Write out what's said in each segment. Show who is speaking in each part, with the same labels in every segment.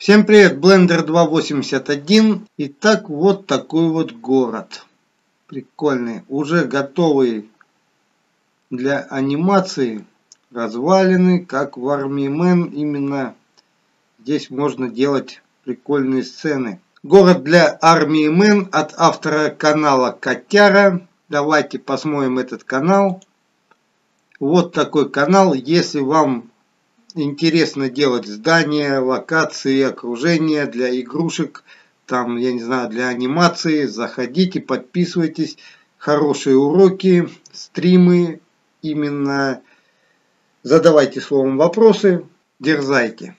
Speaker 1: Всем привет, Blender 2.81. Итак, вот такой вот город. Прикольный. Уже готовый для анимации. Развалины, как в Army Man. Именно здесь можно делать прикольные сцены. Город для Army Man от автора канала Котяра. Давайте посмотрим этот канал. Вот такой канал. Если вам интересно делать здания, локации, окружения для игрушек, там, я не знаю, для анимации, заходите, подписывайтесь. Хорошие уроки, стримы, именно задавайте словом вопросы, дерзайте.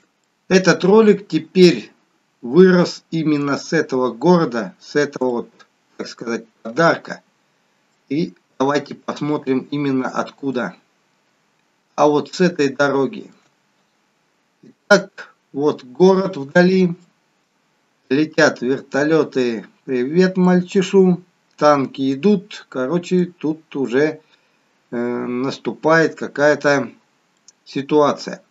Speaker 1: Этот ролик теперь вырос именно с этого города, с этого вот, так сказать, подарка. И давайте посмотрим именно откуда. А вот с этой дороги. Итак, вот город вдали. Летят вертолеты. Привет, мальчишу. Танки идут. Короче, тут уже э, наступает какая-то ситуация.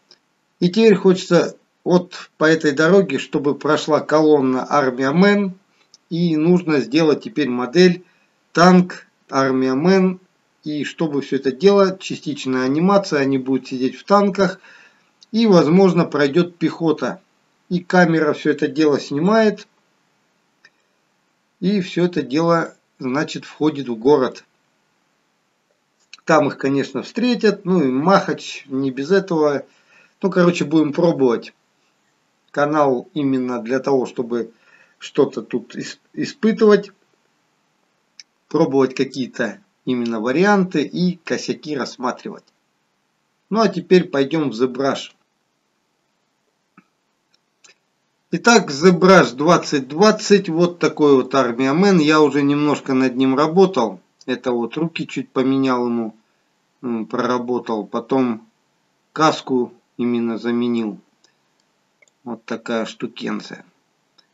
Speaker 1: И теперь хочется вот по этой дороге, чтобы прошла колонна Армия Мэн. И нужно сделать теперь модель танк Армия Мэн и чтобы все это делать, частичная анимация, они будут сидеть в танках. И, возможно, пройдет пехота. И камера все это дело снимает. И все это дело, значит, входит в город. Там их, конечно, встретят. Ну и Махач не без этого. Ну, короче, будем пробовать. Канал именно для того, чтобы что-то тут испытывать. Пробовать какие-то именно варианты и косяки рассматривать. Ну а теперь пойдем в ZBrush. Итак, ZBrush 2020, вот такой вот Armia Man. Я уже немножко над ним работал. Это вот руки чуть поменял ему, проработал. Потом каску именно заменил. Вот такая штукенция.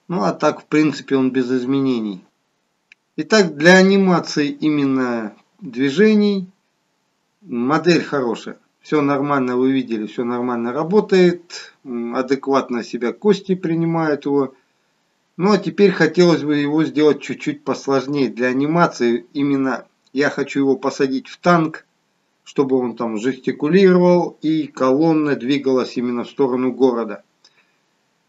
Speaker 1: Ну а так, в принципе, он без изменений. Итак, для анимации именно движений модель хорошая. Все нормально, вы видели, все нормально работает. Адекватно себя кости принимают его. Ну а теперь хотелось бы его сделать чуть-чуть посложнее. Для анимации именно я хочу его посадить в танк, чтобы он там жестикулировал и колонна двигалась именно в сторону города.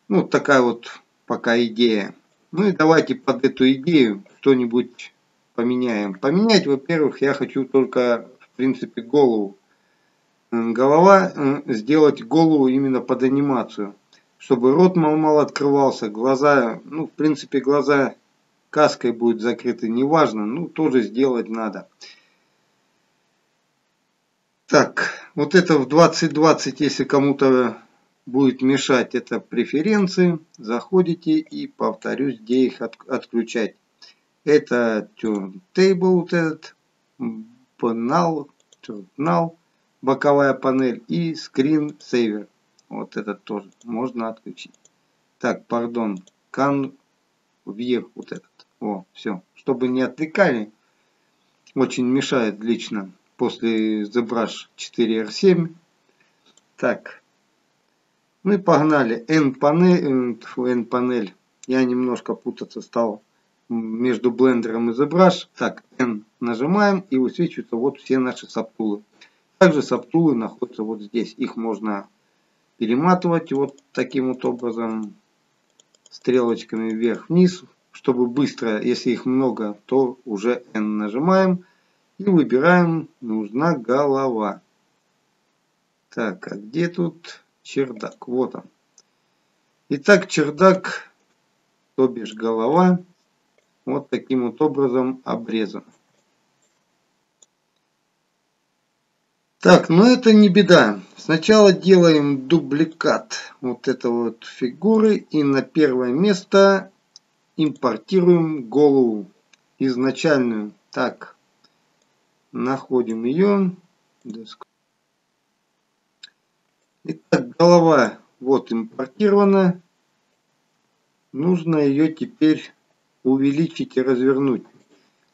Speaker 1: Ну такая вот пока идея. Ну и давайте под эту идею что-нибудь поменяем. Поменять, во-первых, я хочу только, в принципе, голову. Голова, сделать голову именно под анимацию. Чтобы рот мало-мало открывался, глаза, ну, в принципе, глаза каской будут закрыты, неважно, ну, тоже сделать надо. Так, вот это в 2020, если кому-то будет мешать это преференции, заходите и повторюсь, где их от, отключать. Это turntable вот этот, панел, turntable, боковая панель и screen saver. Вот этот тоже можно отключить. Так, пардон, can вверх вот этот. О, все. Чтобы не отвлекали, очень мешает лично после ZBrush 4R7. Так, ну погнали. N-панель, N-панель. Я немножко путаться стал между блендером и ZBrush. Так, N нажимаем и высвечиваются вот все наши саптулы. Также саптулы находятся вот здесь. Их можно перематывать вот таким вот образом стрелочками вверх-вниз, чтобы быстро, если их много, то уже N нажимаем и выбираем нужна голова. Так, а где тут чердак. Вот он. Итак, чердак, то бишь голова, вот таким вот образом обрезан. Так, но это не беда. Сначала делаем дубликат вот этой вот фигуры и на первое место импортируем голову изначальную. Так, находим ее. Итак, голова вот импортирована. Нужно ее теперь увеличить и развернуть.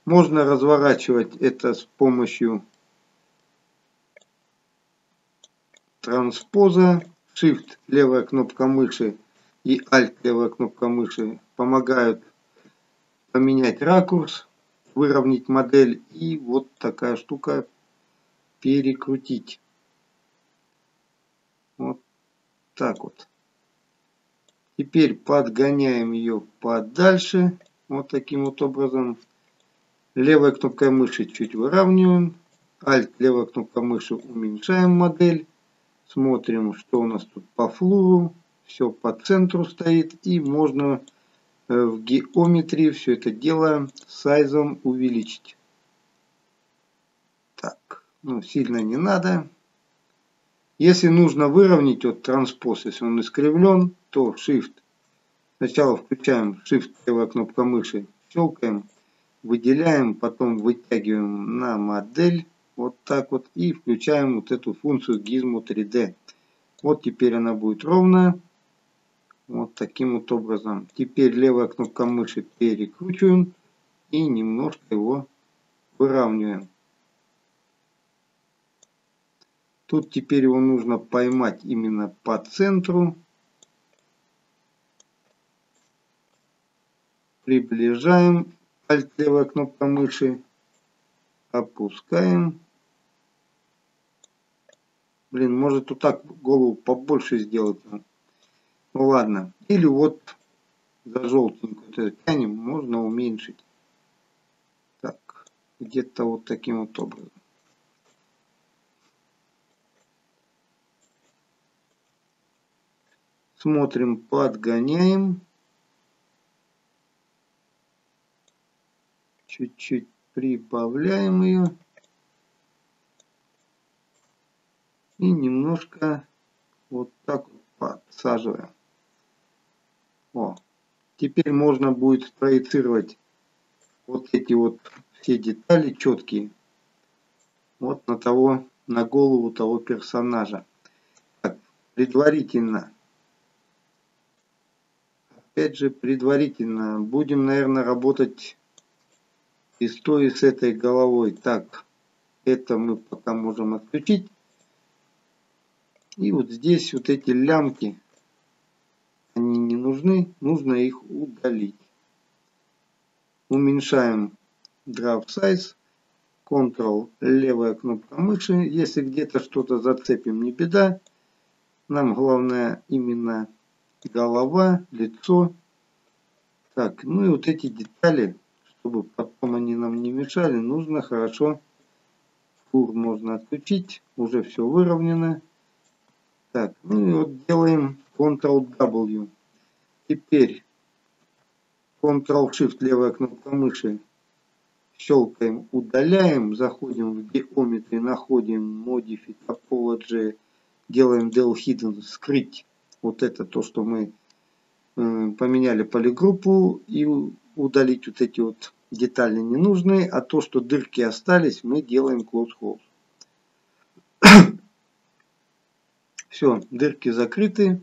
Speaker 1: Можно разворачивать это с помощью транспоза. Shift, левая кнопка мыши. и Alt левая кнопка мыши помогают поменять ракурс, выровнять модель и вот такая штука перекрутить. Вот так вот. Теперь подгоняем ее подальше. Вот таким вот образом. Левой кнопкой мыши чуть выравниваем. Alt, левая кнопка мыши уменьшаем модель. Смотрим, что у нас тут по флуру. Все по центру стоит. И можно э, в геометрии все это дело сайзом увеличить. Так, ну сильно не надо. Если нужно выровнять вот транспоз, если он искривлен, то Shift. Сначала включаем Shift, левая кнопка мыши, щелкаем, выделяем, потом вытягиваем на модель, вот так вот, и включаем вот эту функцию Gizmo 3D. Вот теперь она будет ровная, вот таким вот образом. Теперь левая кнопка мыши перекручиваем и немножко его выравниваем. Тут теперь его нужно поймать именно по центру. Приближаем. Alt левая кнопка мыши. Опускаем. Блин, может вот так голову побольше сделать. Ну ладно. Или вот за желтенькую тянем, можно уменьшить. Так, где-то вот таким вот образом. Смотрим, подгоняем. Чуть-чуть прибавляем ее. И немножко вот так подсаживаем. О, теперь можно будет спроецировать вот эти вот все детали четкие. Вот на того, на голову того персонажа. Так, предварительно опять же, предварительно. Будем, наверное, работать и с той, и с этой головой. Так, это мы пока можем отключить. И вот здесь вот эти лямки, они не нужны, нужно их удалить. Уменьшаем Draft Size, Ctrl, левая кнопка мыши. Если где-то что-то зацепим, не беда. Нам главное именно голова, лицо. Так, ну и вот эти детали, чтобы потом они нам не мешали, нужно хорошо, фур можно отключить, уже все выровнено. Так, ну и вот делаем Ctrl-W. Теперь Ctrl-Shift, левая кнопка мыши, щелкаем, удаляем, заходим в Geometry, находим Modify Topology, делаем Del Hidden, скрыть вот это то, что мы э, поменяли полигруппу и удалить вот эти вот детали ненужные, а то, что дырки остались, мы делаем close hole. Все, дырки закрыты.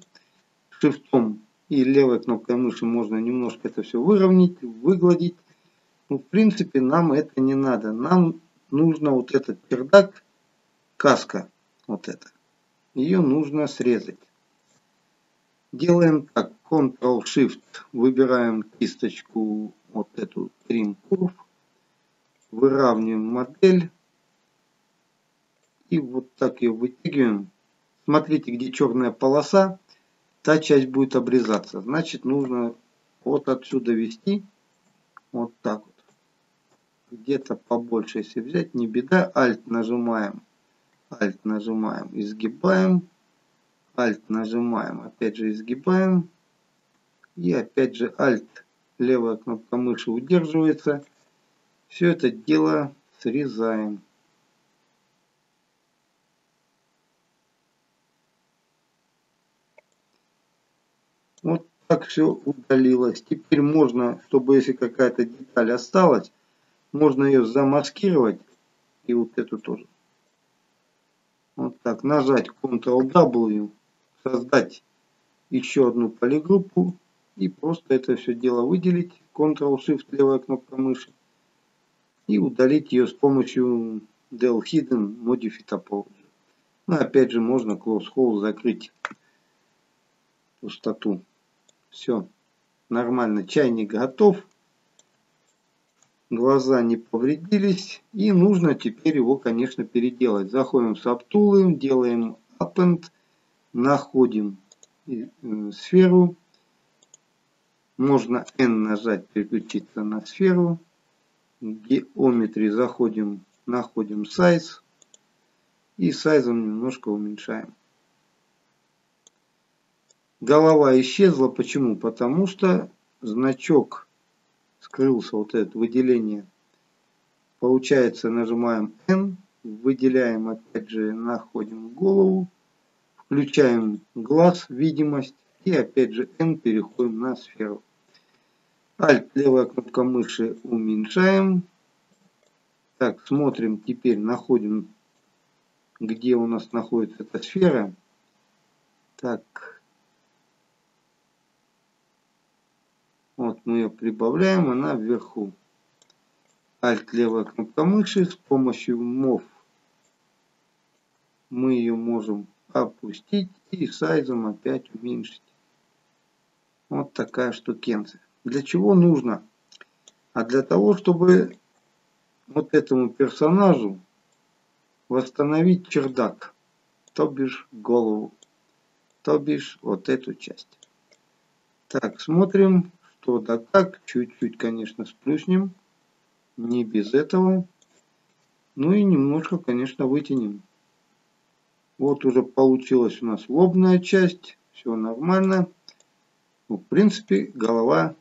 Speaker 1: Шифтом и левой кнопкой мыши можно немножко это все выровнять, выгладить. Ну, в принципе, нам это не надо. Нам нужно вот этот пердак, каска, вот это. Ее нужно срезать. Делаем так, Ctrl-Shift, выбираем кисточку, вот эту Trim Curve, выравниваем модель и вот так ее вытягиваем. Смотрите, где черная полоса, та часть будет обрезаться. Значит, нужно вот отсюда вести, вот так вот. Где-то побольше, если взять, не беда. Alt нажимаем, Alt нажимаем, изгибаем Alt нажимаем, опять же изгибаем. И опять же Alt, левая кнопка мыши удерживается. Все это дело срезаем. Вот так все удалилось. Теперь можно, чтобы если какая-то деталь осталась, можно ее замаскировать. И вот эту тоже. Вот так, нажать Ctrl-W создать еще одну полигруппу и просто это все дело выделить. Ctrl-Shift, левая кнопка мыши. И удалить ее с помощью Del Hidden Modify Topology. Ну, опять же, можно Close Hole закрыть пустоту. Все, нормально. Чайник готов. Глаза не повредились. И нужно теперь его, конечно, переделать. Заходим в Subtool, делаем Append, находим э, сферу. Можно N нажать, переключиться на сферу. Геометрии заходим, находим Size. И сайзом немножко уменьшаем. Голова исчезла. Почему? Потому что значок скрылся, вот это выделение. Получается, нажимаем N, выделяем опять же, находим голову, включаем глаз, видимость и опять же N переходим на сферу. Alt, левая кнопка мыши уменьшаем. Так, смотрим, теперь находим, где у нас находится эта сфера. Так, Вот мы ее прибавляем, она вверху. Alt левая кнопка мыши. С помощью MOV мы ее можем опустить и сайзом опять уменьшить. Вот такая штукенция. Для чего нужно? А для того, чтобы вот этому персонажу восстановить чердак, то бишь голову, то бишь вот эту часть. Так, смотрим что да как, чуть-чуть, конечно, сплюснем, не без этого. Ну и немножко, конечно, вытянем. Вот уже получилась у нас лобная часть, все нормально. Ну, в принципе, голова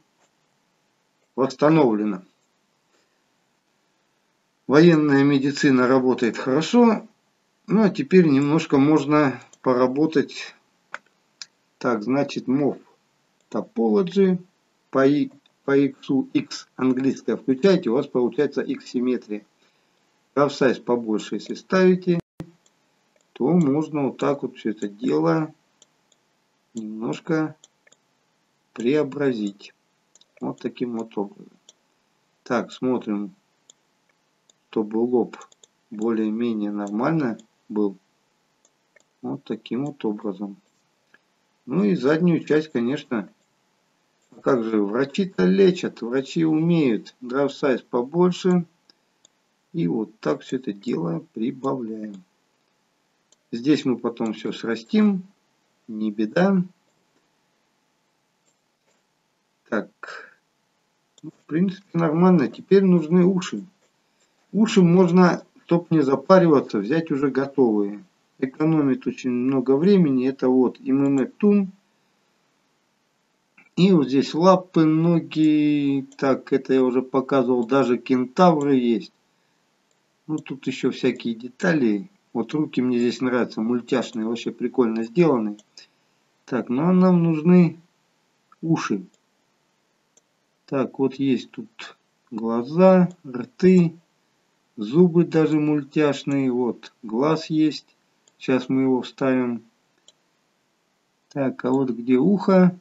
Speaker 1: восстановлена. Военная медицина работает хорошо. Ну а теперь немножко можно поработать. Так, значит, MOV Topology по, по x, x английское включаете, у вас получается x симметрия. Size побольше, если ставите, то можно вот так вот все это дело немножко преобразить. Вот таким вот образом. Так, смотрим, чтобы лоб более-менее нормально был. Вот таким вот образом. Ну и заднюю часть, конечно, как же, врачи-то лечат, врачи умеют. Драйв сайз побольше. И вот так все это дело прибавляем. Здесь мы потом все срастим. Не беда. Так. Ну, в принципе, нормально. Теперь нужны уши. Уши можно, чтобы не запариваться, взять уже готовые. Экономит очень много времени. Это вот MME Tune и вот здесь лапы, ноги. Так, это я уже показывал. Даже кентавры есть. Ну, тут еще всякие детали. Вот руки мне здесь нравятся. Мультяшные. Вообще прикольно сделаны. Так, ну а нам нужны уши. Так, вот есть тут глаза, рты, зубы даже мультяшные. Вот глаз есть. Сейчас мы его вставим. Так, а вот где ухо?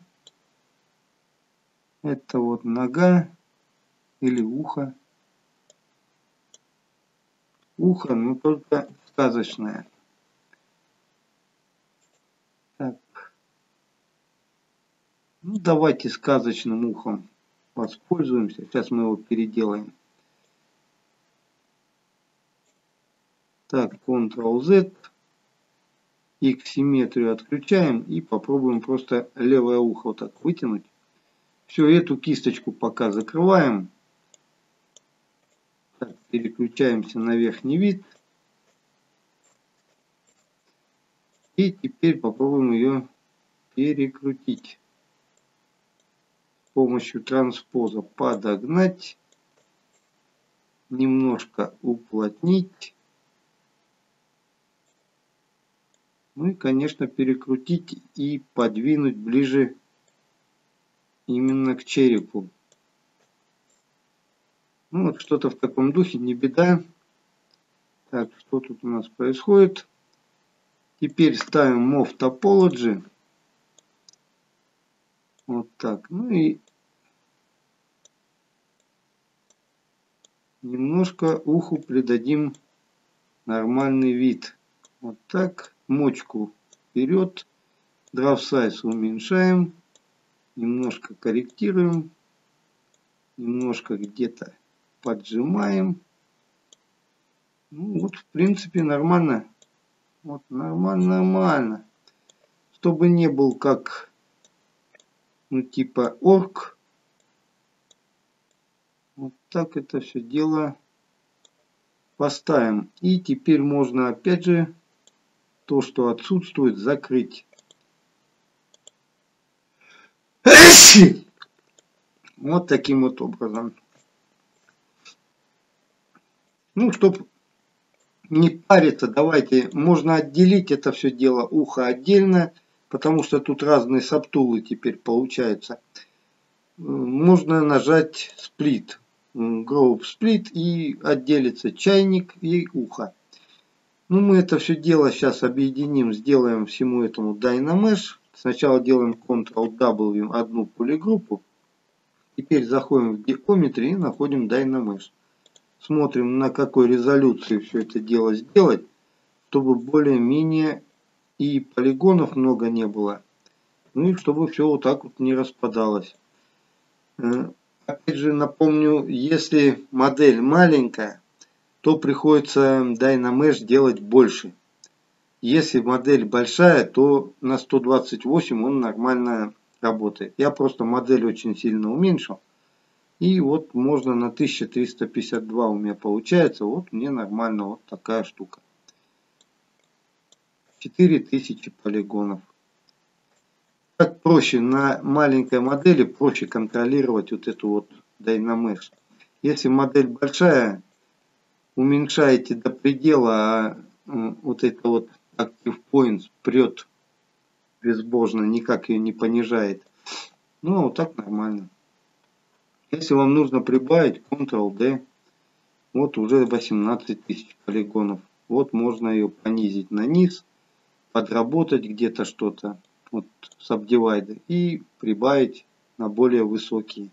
Speaker 1: Это вот нога или ухо. Ухо, но только сказочное. Так. Ну, давайте сказочным ухом воспользуемся. Сейчас мы его переделаем. Так, Ctrl-Z. X-симметрию отключаем и попробуем просто левое ухо вот так вытянуть. Все, эту кисточку пока закрываем. Так, переключаемся на верхний вид. И теперь попробуем ее перекрутить. С помощью транспоза подогнать. Немножко уплотнить. Ну и, конечно, перекрутить и подвинуть ближе именно к черепу. Ну вот что-то в таком духе, не беда. Так, что тут у нас происходит? Теперь ставим MOV Topology. Вот так. Ну и немножко уху придадим нормальный вид. Вот так. Мочку вперед. Draft Size уменьшаем немножко корректируем, немножко где-то поджимаем. Ну, вот, в принципе, нормально. Вот, нормально, нормально. Чтобы не был как, ну, типа орк. Вот так это все дело поставим. И теперь можно, опять же, то, что отсутствует, закрыть. Вот таким вот образом. Ну, чтобы не париться, давайте, можно отделить это все дело ухо отдельно, потому что тут разные саптулы теперь получаются. Можно нажать сплит, гроуп сплит и отделится чайник и ухо. Ну, мы это все дело сейчас объединим, сделаем всему этому Dynamesh. Сначала делаем Ctrl-W одну полигруппу. Теперь заходим в Geometry и находим Dynamesh. Смотрим, на какой резолюции все это дело сделать, чтобы более-менее и полигонов много не было. Ну и чтобы все вот так вот не распадалось. Э, опять же напомню, если модель маленькая, то приходится Dynamesh делать больше. Если модель большая, то на 128 он нормально работает. Я просто модель очень сильно уменьшил. И вот можно на 1352 у меня получается. Вот мне нормально вот такая штука. 4000 полигонов. Как проще на маленькой модели, проще контролировать вот эту вот Dynamesh. Если модель большая, уменьшаете до предела, а вот это вот Active Points прет безбожно, никак ее не понижает. Ну, а вот так нормально. Если вам нужно прибавить Ctrl-D, вот уже 18 тысяч полигонов. Вот можно ее понизить на низ, подработать где-то что-то, вот Subdivide, и прибавить на более высокие.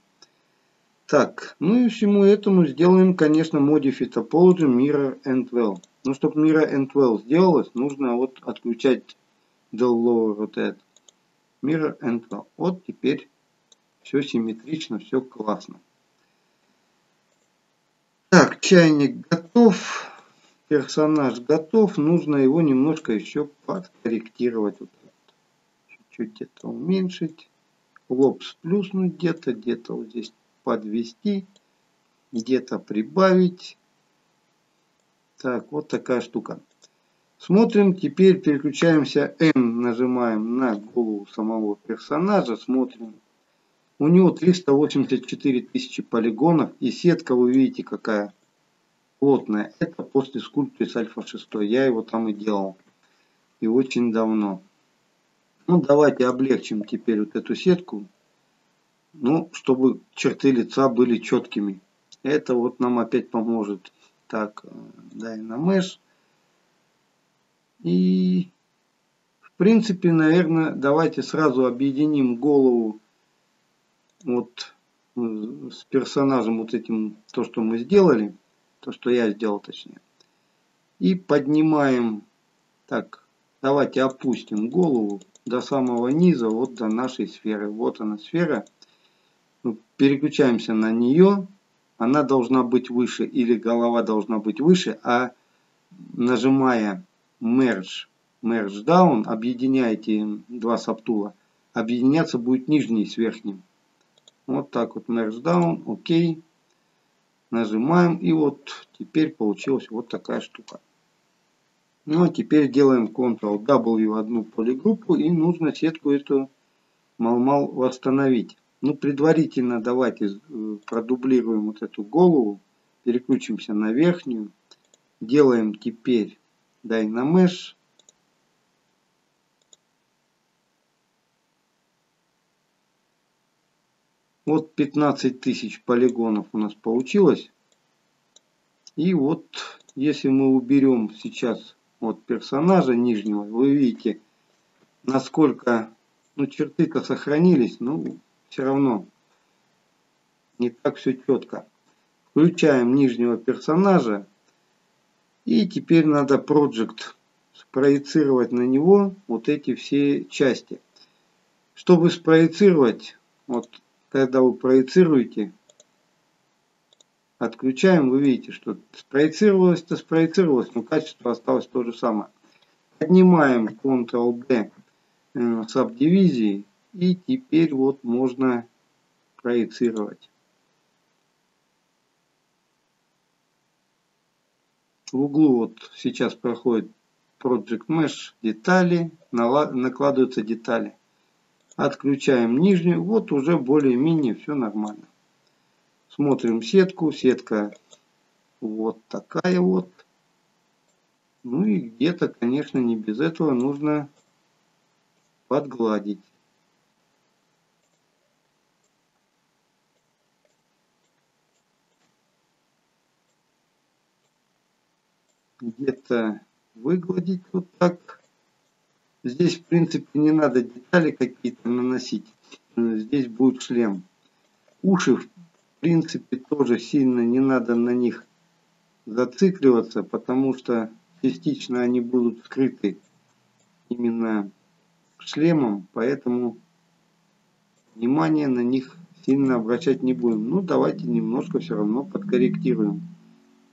Speaker 1: Так, ну и всему этому сделаем, конечно, Modify Topology Mirror and Well. Но чтобы Mirror and Well сделалось, нужно вот отключать Del Lower вот это. Mirror and Well. Вот теперь все симметрично, все классно. Так, чайник готов. Персонаж готов. Нужно его немножко еще подкорректировать. Вот Чуть-чуть где-то уменьшить. Лоб сплюснуть где-то. Где-то вот здесь подвести. Где-то прибавить. Так, вот такая штука. Смотрим, теперь переключаемся N, нажимаем на голову самого персонажа, смотрим у него 384 тысячи полигонов и сетка вы видите какая плотная. Это после скульптуры с альфа 6. Я его там и делал. И очень давно. Ну давайте облегчим теперь вот эту сетку. Ну, чтобы черты лица были четкими. Это вот нам опять поможет. Так, э, дай на Mesh. И в принципе, наверное, давайте сразу объединим голову вот с персонажем вот этим, то, что мы сделали, то, что я сделал точнее. И поднимаем, так, давайте опустим голову до самого низа, вот до нашей сферы. Вот она сфера. Переключаемся на нее. Она должна быть выше или голова должна быть выше, а нажимая Merge, Merge Down, объединяйте два саптула, объединяться будет нижний с верхним. Вот так вот Merge Down, ОК. Нажимаем и вот теперь получилась вот такая штука. Ну а теперь делаем Ctrl-W одну полигруппу и нужно сетку эту мал-мал восстановить. Ну предварительно давайте э, продублируем вот эту голову. Переключимся на верхнюю. Делаем теперь Dynamesh. Вот 15 тысяч полигонов у нас получилось. И вот, если мы уберем сейчас вот персонажа нижнего, вы видите, насколько, ну, черты-то сохранились, но все равно не так все четко. Включаем нижнего персонажа. И теперь надо Project спроецировать на него вот эти все части. Чтобы спроецировать, Вот когда вы проецируете, отключаем, вы видите, что спроецировалось-то спроецировалось, но качество осталось то же самое. Поднимаем Ctrl-D э, subдивизии и теперь вот можно проецировать. В углу вот сейчас проходит Project Mesh, детали, накладываются детали. Отключаем нижнюю, вот уже более-менее все нормально. Смотрим сетку, сетка вот такая вот. Ну и где-то, конечно, не без этого нужно подгладить. Где-то выгладить вот так. Здесь, в принципе, не надо детали какие-то наносить. Здесь будет шлем. Уши, в принципе, тоже сильно не надо на них зацикливаться, потому что частично они будут скрыты именно шлемом, поэтому внимание на них сильно обращать не будем. Ну, давайте немножко все равно подкорректируем.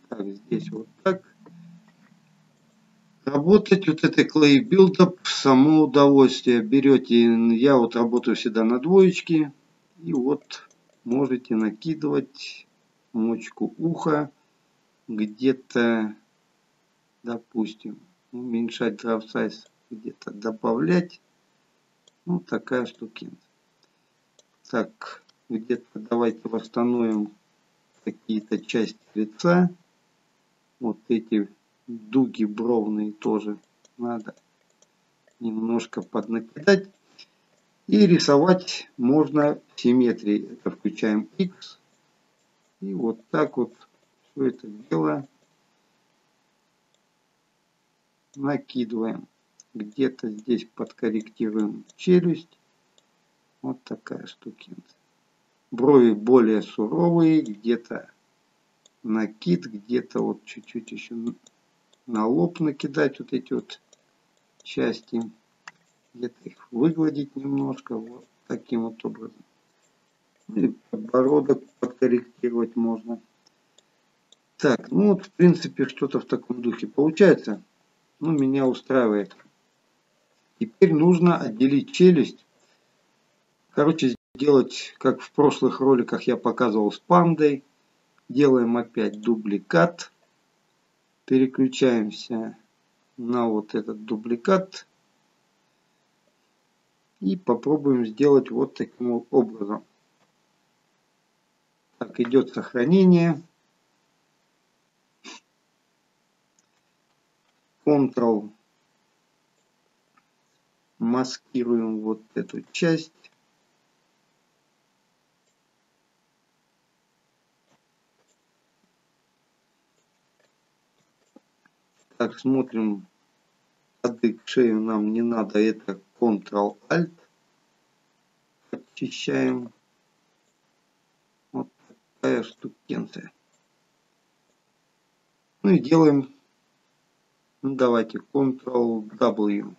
Speaker 1: Так, здесь вот так. Работать вот это Clay Build-Up само удовольствие. Берете, я вот работаю всегда на двоечке. И вот можете накидывать мочку уха где-то, допустим, уменьшать draft size, где-то добавлять. Ну, такая штукинка. Так, где-то давайте восстановим какие-то части лица. Вот эти дуги бровные тоже надо немножко поднакидать. И рисовать можно в симметрии. Это включаем X. И вот так вот все это дело накидываем. Где-то здесь подкорректируем челюсть. Вот такая штукинка. Брови более суровые, где-то накид, где-то вот чуть-чуть еще на лоб накидать вот эти вот части. Где-то их выгладить немножко, вот таким вот образом. И подбородок подкорректировать можно. Так, ну вот в принципе что-то в таком духе получается. Ну, меня устраивает. Теперь нужно отделить челюсть. Короче, сделать, как в прошлых роликах я показывал с пандой. Делаем опять дубликат переключаемся на вот этот дубликат и попробуем сделать вот таким образом. Так, идет сохранение. Ctrl. Маскируем вот эту часть. Так, смотрим. Кадык шею нам не надо. Это Ctrl-Alt. Очищаем. Вот такая штукенция. Ну и делаем. Ну давайте Ctrl-W.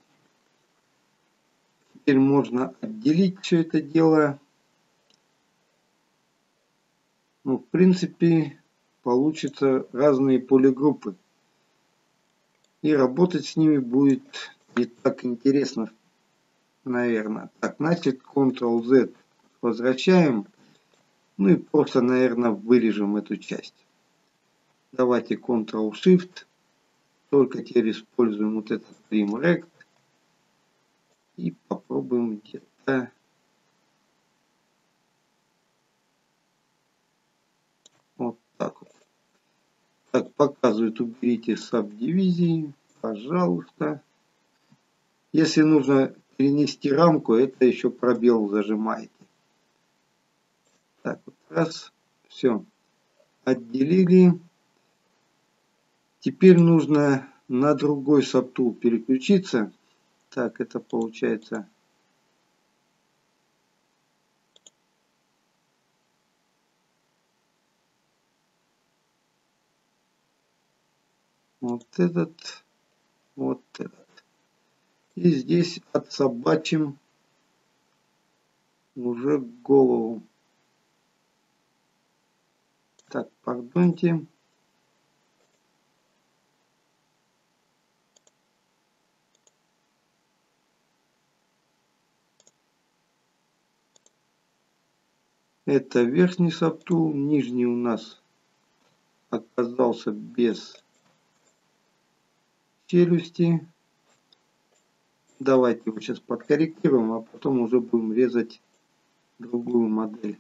Speaker 1: Теперь можно отделить все это дело. Ну, в принципе, получится разные полигруппы и работать с ними будет не так интересно, наверное. Так, значит, Ctrl-Z возвращаем. Ну и просто, наверное, вырежем эту часть. Давайте Ctrl-Shift. Только теперь используем вот этот Trim Rect. И попробуем где-то... Вот так вот. Так, показывает, уберите сабдивизии, пожалуйста. Если нужно перенести рамку, это еще пробел зажимаете. Так, вот раз, все, отделили. Теперь нужно на другой сабтул переключиться. Так, это получается вот этот, вот этот. И здесь отсобачим уже голову. Так, пардоньте. Это верхний саптул, нижний у нас оказался без челюсти. Давайте его сейчас подкорректируем, а потом уже будем резать другую модель.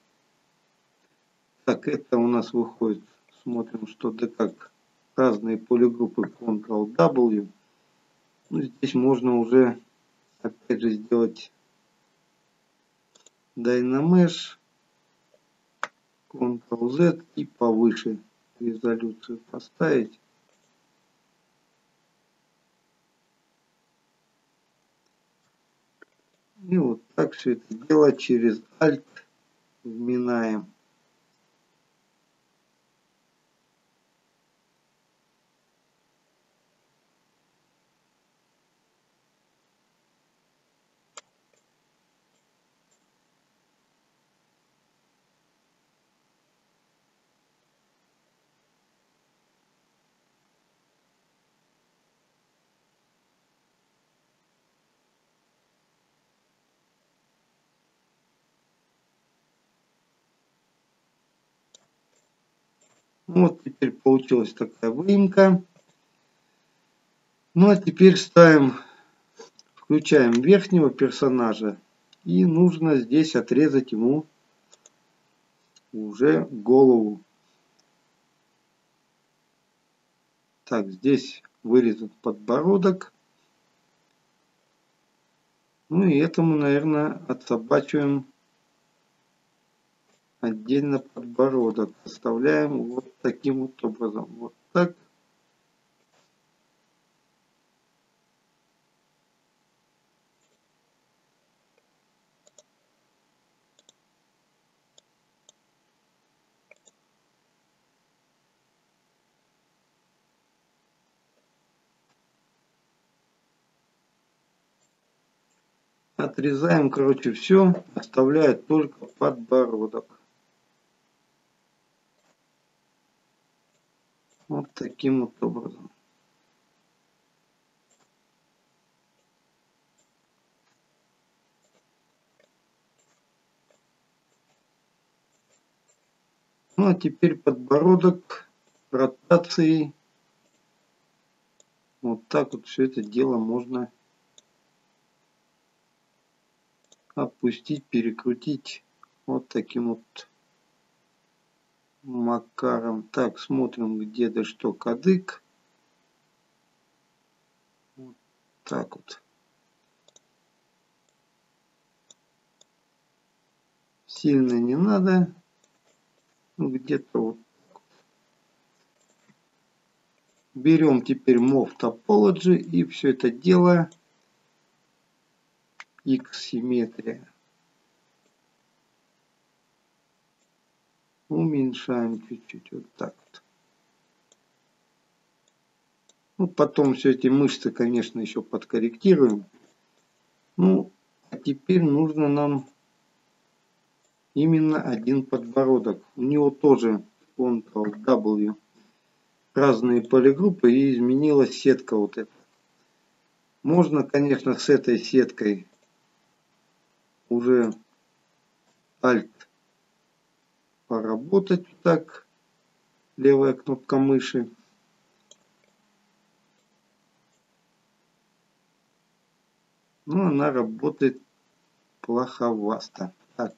Speaker 1: Так, это у нас выходит. Смотрим, что да как. Разные полигруппы Ctrl-W. Ну, здесь можно уже, опять же, сделать Dynamesh. Ctrl-Z и повыше резолюцию поставить. И вот так все это дело через Alt вминаем. Вот теперь получилась такая выемка. Ну а теперь ставим, включаем верхнего персонажа. И нужно здесь отрезать ему уже голову. Так, здесь вырезан подбородок. Ну и этому, наверное, отсобачиваем отдельно подбородок. Оставляем вот таким вот образом. Вот так. Отрезаем, короче, все, оставляя только подбородок. Вот таким вот образом. Ну а теперь подбородок ротацией. Вот так вот все это дело можно опустить, перекрутить вот таким вот Макаром. Так, смотрим, где да что кадык. Вот так вот. Сильно не надо. Ну, где-то вот. Берем теперь MOV Topology и все это дело X-симметрия. Уменьшаем чуть-чуть, вот так вот. Ну, потом все эти мышцы, конечно, еще подкорректируем. Ну, а теперь нужно нам именно один подбородок. У него тоже Ctrl-W. Разные полигруппы и изменилась сетка вот эта. Можно, конечно, с этой сеткой уже Alt поработать так. Левая кнопка мыши. Но она работает плоховасто. Так.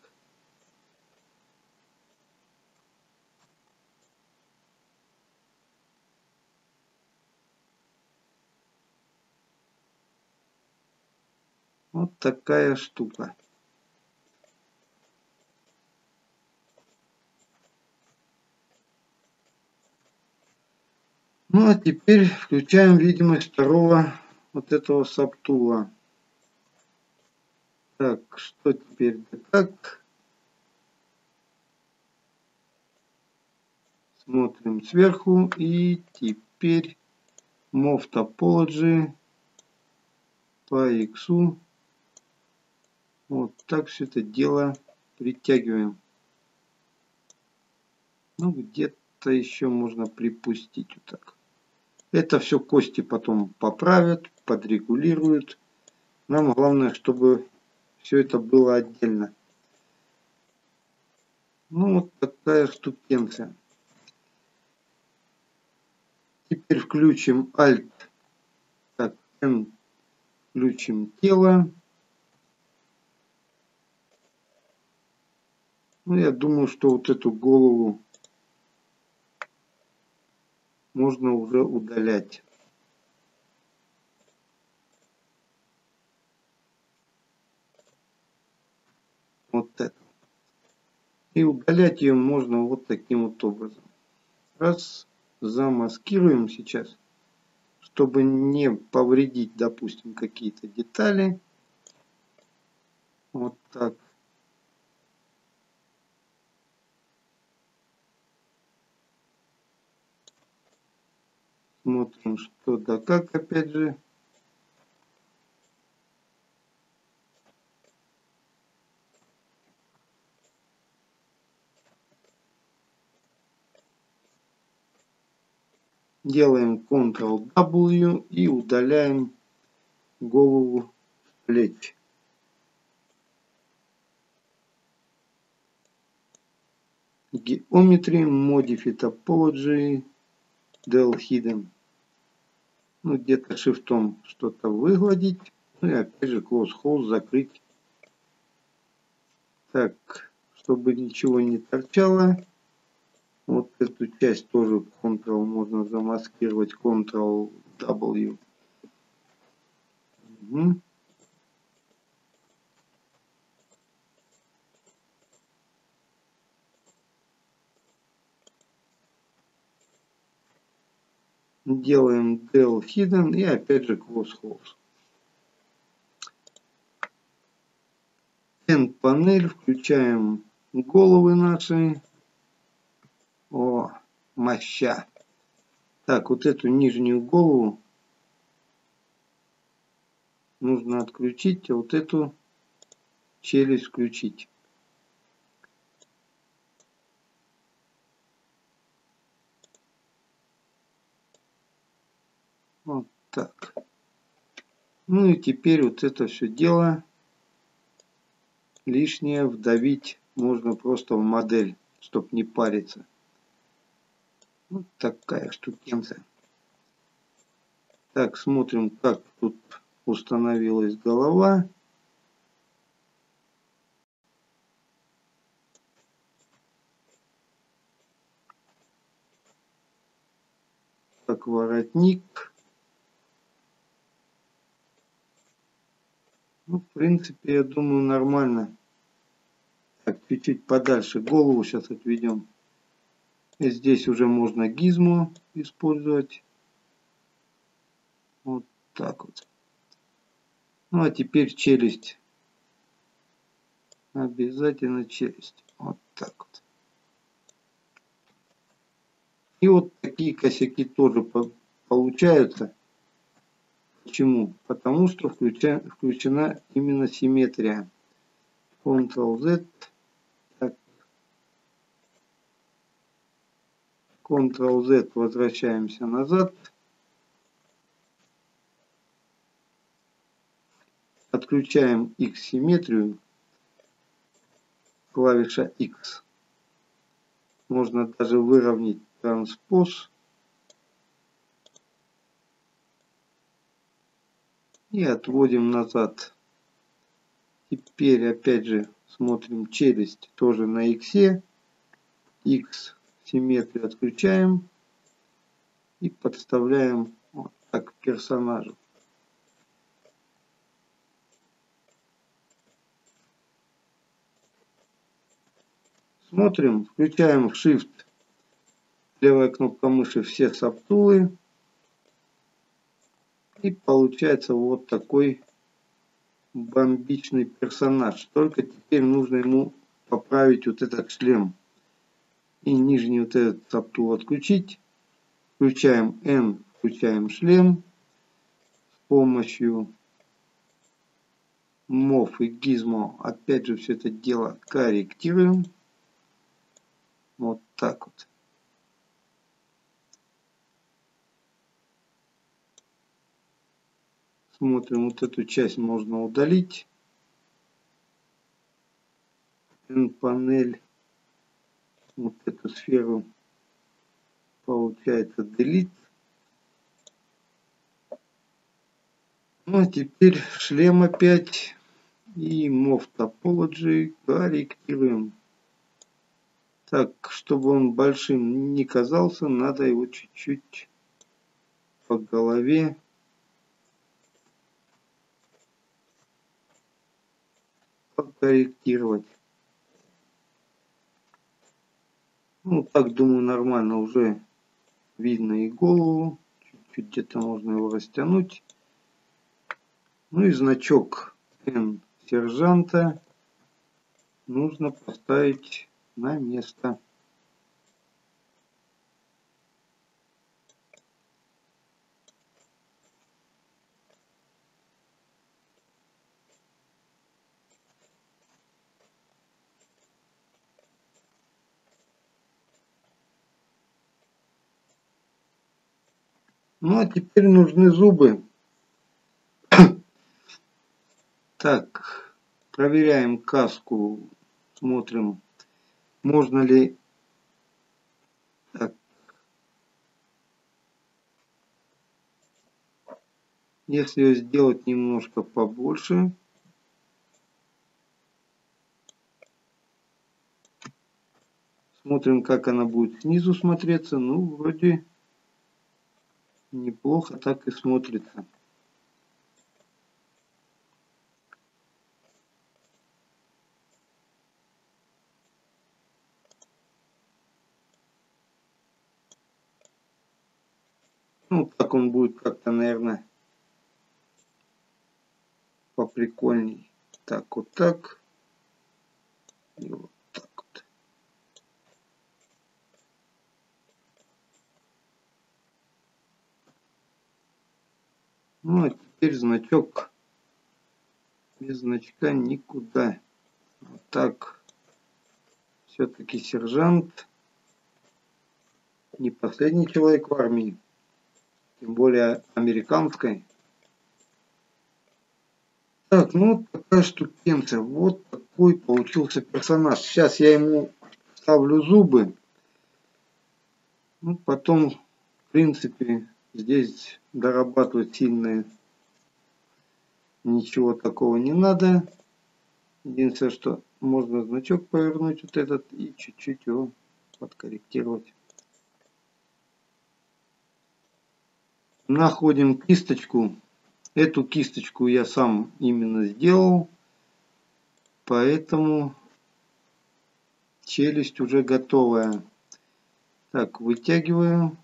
Speaker 1: Вот такая штука. Ну а теперь включаем видимость второго вот этого саптула. Так, что теперь? Так. Смотрим сверху и теперь MOV по X. Вот так все это дело притягиваем. Ну, где-то еще можно припустить вот так. Это все кости потом поправят, подрегулируют. Нам главное, чтобы все это было отдельно. Ну, вот такая штукенция. Теперь включим Alt. Так, N. Включим тело. Ну, я думаю, что вот эту голову можно уже удалять. Вот это. И удалять ее можно вот таким вот образом. Раз, замаскируем сейчас, чтобы не повредить, допустим, какие-то детали. Вот так. Смотрим, что да как, опять же. Делаем Ctrl-W и удаляем голову плеч. Geometry, Modify Topology, Del Hidden ну, где-то шифтом что-то выгладить. Ну и опять же close hole закрыть. Так, чтобы ничего не торчало. Вот эту часть тоже Ctrl можно замаскировать. Ctrl-W. Угу. Делаем del hidden и опять же close holes. End панель, включаем головы наши. О, моща. Так, вот эту нижнюю голову нужно отключить, а вот эту челюсть включить. Вот так. Ну и теперь вот это все дело лишнее вдавить можно просто в модель, чтобы не париться. Вот такая штукенция. Так, смотрим, как тут установилась голова. Так, воротник. Ну, в принципе, я думаю, нормально. Так, чуть-чуть подальше голову сейчас отведем. И здесь уже можно гизму использовать. Вот так вот. Ну, а теперь челюсть. Обязательно челюсть. Вот так вот. И вот такие косяки тоже получаются. Почему? Потому что включа, включена именно симметрия. Ctrl-Z. Ctrl-Z возвращаемся назад. Отключаем X-симметрию. Клавиша X. Можно даже выровнять транспоз. И отводим назад. Теперь опять же смотрим челюсть тоже на X. X симметрию отключаем и подставляем вот так персонажу. Смотрим, включаем Shift, левая кнопка мыши все сабтулы. И получается вот такой бомбичный персонаж. Только теперь нужно ему поправить вот этот шлем. И нижний вот этот саптул отключить. Включаем N, включаем шлем. С помощью мов и гизмо. Опять же все это дело корректируем. Вот так вот. Смотрим, вот эту часть можно удалить. N-панель. Вот эту сферу получается delete. Ну а теперь шлем опять и Move Topology корректируем. Так, чтобы он большим не казался, надо его чуть-чуть по голове покорректировать. Ну, так, думаю, нормально уже видно и голову. Чуть-чуть где-то можно его растянуть. Ну и значок N сержанта нужно поставить на место. Ну а теперь нужны зубы. Так, проверяем каску, смотрим, можно ли... Так. Если ее сделать немножко побольше, смотрим, как она будет снизу смотреться. Ну, вроде неплохо так и смотрится. Ну, так он будет как-то, наверное, поприкольней. Так, вот так. И вот. Ну, а теперь значок. Без значка никуда. Вот так. Все-таки сержант не последний человек в армии тем более американской. Так, ну вот такая штукенция. Вот такой получился персонаж. Сейчас я ему ставлю зубы. Ну, потом, в принципе, здесь дорабатывать сильно ничего такого не надо. Единственное, что можно значок повернуть вот этот и чуть-чуть его подкорректировать. находим кисточку. Эту кисточку я сам именно сделал. Поэтому челюсть уже готовая. Так, вытягиваю.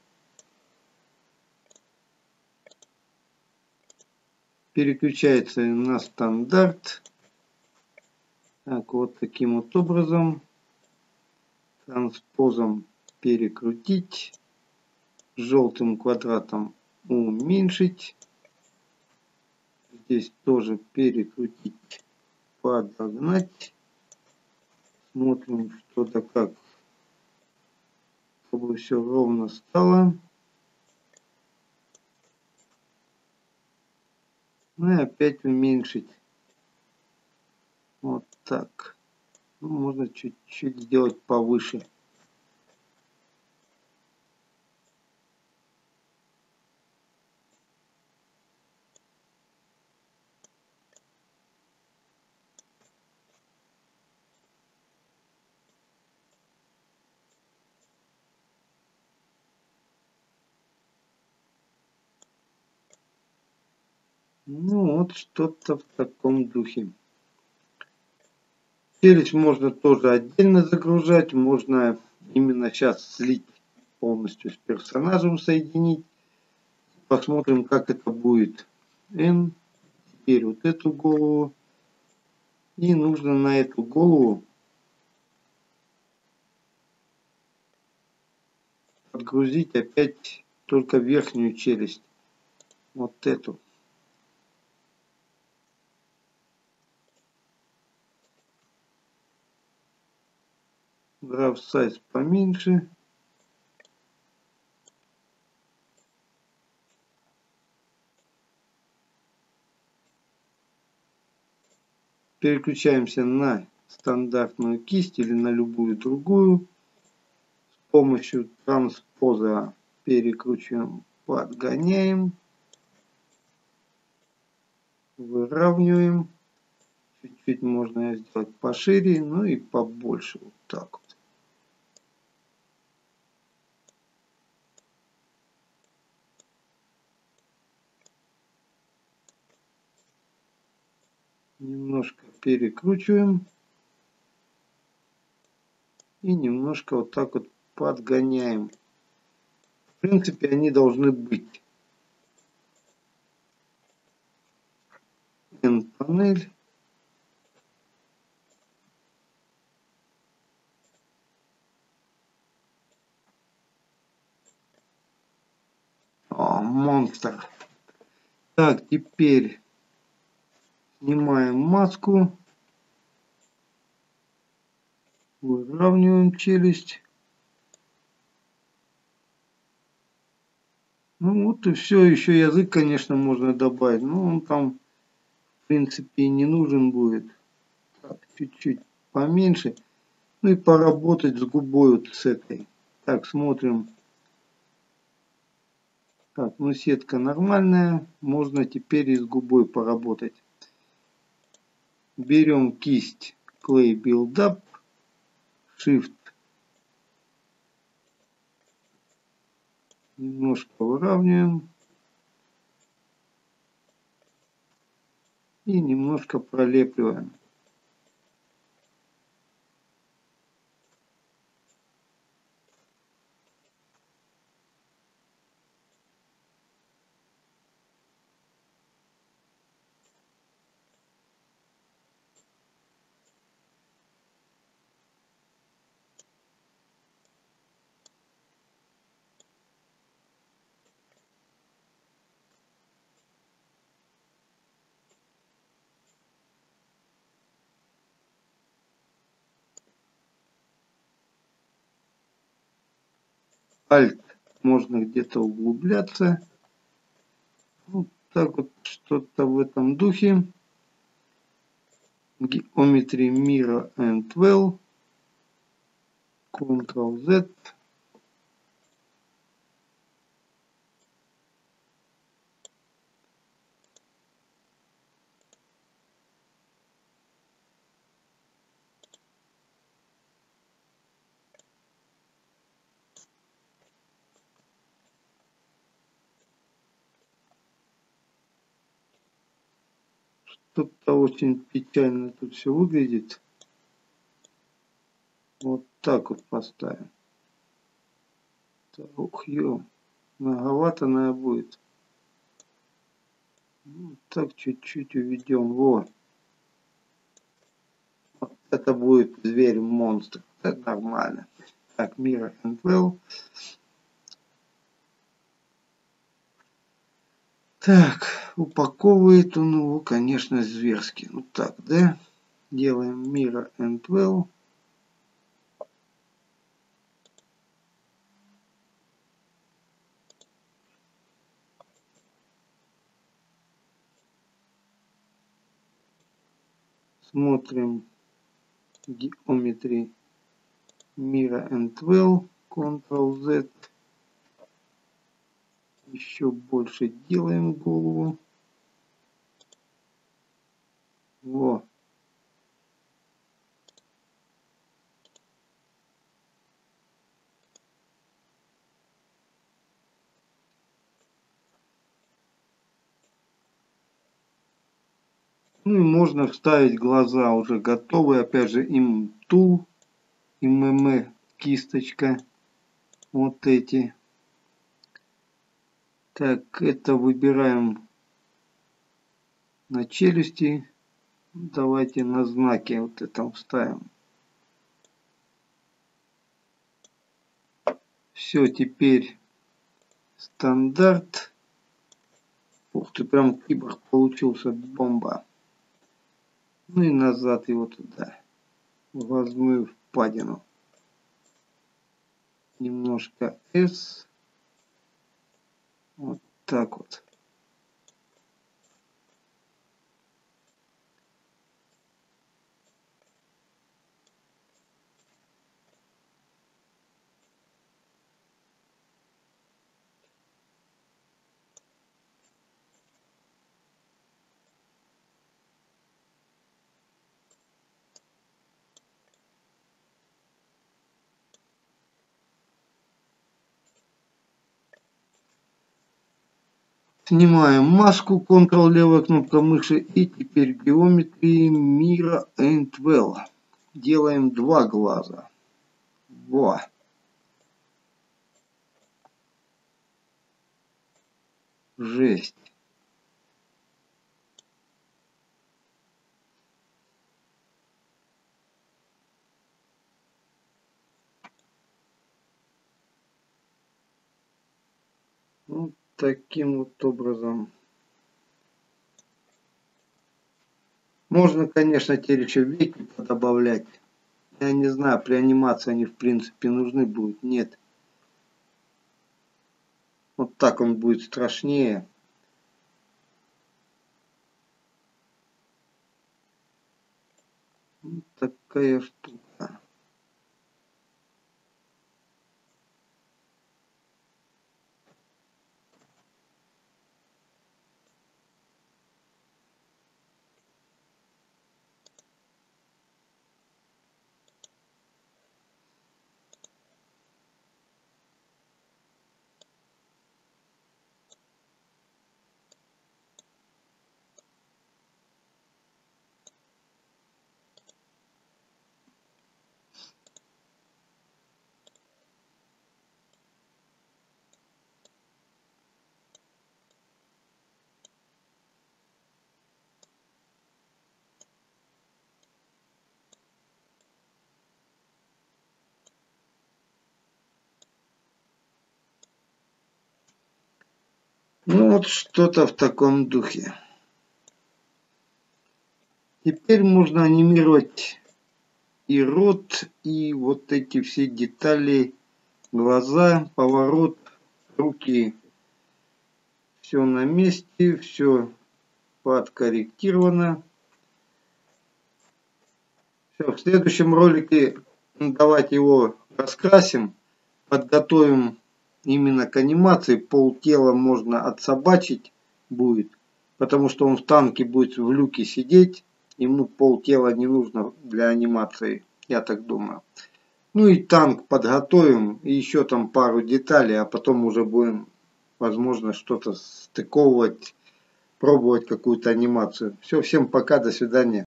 Speaker 1: Переключается на стандарт. Так, вот таким вот образом. Транспозом перекрутить. Желтым квадратом уменьшить. Здесь тоже перекрутить, подогнать. Смотрим, что да как. Чтобы все ровно стало. Ну и опять уменьшить. Вот так. Ну, можно чуть-чуть сделать повыше. Ну вот что-то в таком духе. Челюсть можно тоже отдельно загружать, можно именно сейчас слить полностью с персонажем соединить. Посмотрим, как это будет. N. Теперь вот эту голову. И нужно на эту голову подгрузить опять только верхнюю челюсть. Вот эту. Graph Size поменьше. Переключаемся на стандартную кисть или на любую другую. С помощью транспоза перекручиваем, подгоняем, выравниваем. Чуть-чуть можно сделать пошире, ну и побольше. Вот так вот. Немножко перекручиваем. И немножко вот так вот подгоняем. В принципе, они должны быть. N-панель. Монстр. Так, теперь снимаем маску. Выравниваем челюсть. Ну вот и все. Еще язык, конечно, можно добавить. Но он там, в принципе, не нужен будет. Чуть-чуть поменьше. Ну и поработать с губой вот с этой. Так, смотрим. Так, ну сетка нормальная. Можно теперь и с губой поработать. Берем кисть Clay Build Up. Shift. Немножко выравниваем. И немножко пролепливаем. Alt можно где-то углубляться. Вот так вот что-то в этом духе. Geometry Mirror and Well. Ctrl-Z. Что-то очень печально тут все выглядит. Вот так вот поставим. Ух, ё, многовато, наверное, будет. Ну, так чуть-чуть уведем. Вот. вот. Это будет зверь-монстр. Это нормально. Так, Мира and Well. Так, упаковывает он его, конечно, зверски. Ну так, да? Делаем Mira and Well. Смотрим геометрии Mira and Well. Ctrl-Z еще больше делаем голову. Во. Ну и можно вставить глаза уже готовые. Опять же, им тул, ММ кисточка. Вот эти. Так, это выбираем на челюсти. Давайте на знаке вот это вставим. Все, теперь стандарт. Ух ты, прям киборг получился, бомба. Ну и назад его туда. В впадину. немножко S. Вот так вот. Снимаем маску, Ctrl левая кнопка мыши и теперь геометрии мира and well. Делаем два глаза. Во. Жесть. Вот таким вот образом. Можно, конечно, теперь еще веки добавлять. Я не знаю, при анимации они в принципе нужны будут. Нет. Вот так он будет страшнее. Вот такая штука. Ну вот что-то в таком духе. Теперь можно анимировать и рот, и вот эти все детали, глаза, поворот, руки. Все на месте, все подкорректировано. Все, в следующем ролике давайте его раскрасим, подготовим именно к анимации пол тела можно отсобачить будет, потому что он в танке будет в люке сидеть, ему пол тела не нужно для анимации, я так думаю. Ну и танк подготовим, и еще там пару деталей, а потом уже будем, возможно, что-то стыковывать, пробовать какую-то анимацию. Все, всем пока, до свидания.